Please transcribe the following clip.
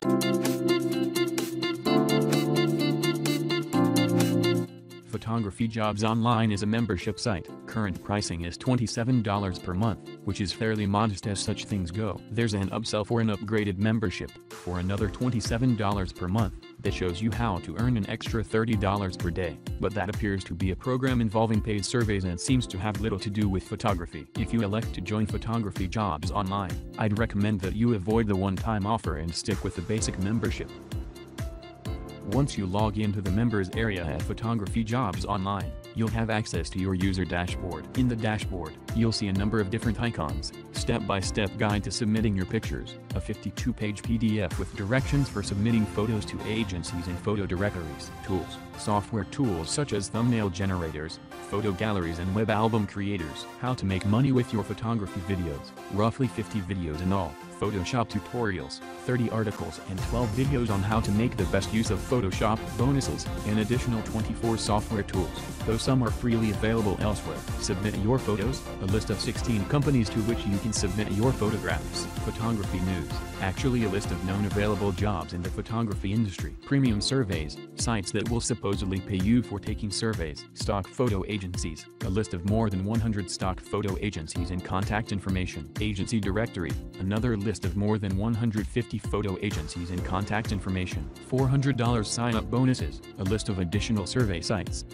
Thank you. Photography Jobs Online is a membership site. Current pricing is $27 per month, which is fairly modest as such things go. There's an upsell for an upgraded membership, for another $27 per month, that shows you how to earn an extra $30 per day. But that appears to be a program involving paid surveys and seems to have little to do with photography. If you elect to join Photography Jobs Online, I'd recommend that you avoid the one-time offer and stick with the basic membership. Once you log into the members area at Photography Jobs Online, you'll have access to your user dashboard. In the dashboard, you'll see a number of different icons, step-by-step -step guide to submitting your pictures, a 52-page PDF with directions for submitting photos to agencies and photo directories, tools, software tools such as thumbnail generators, photo galleries and web album creators, how to make money with your photography videos, roughly 50 videos in all, Photoshop tutorials, 30 articles and 12 videos on how to make the best use of Photoshop, bonuses, and additional 24 software tools, though some are freely available elsewhere. Submit your photos, a list of 16 companies to which you can submit your photographs. Photography news, actually a list of known available jobs in the photography industry. Premium surveys, sites that will supposedly pay you for taking surveys. Stock photo agencies, a list of more than 100 stock photo agencies and contact information. Agency directory, another list list of more than 150 photo agencies and contact information. $400 sign-up bonuses, a list of additional survey sites.